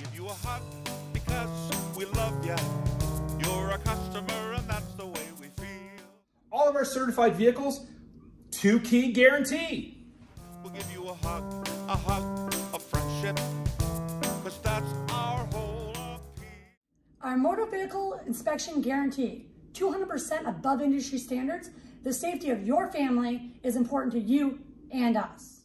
give you a hug because we love you. You're a customer and that's the way we feel. All of our certified vehicles, two key guarantee. We'll give you a hug, a hug of friendship, cause that's our whole appeal. Our motor vehicle inspection guarantee, 200% above industry standards. The safety of your family is important to you and us.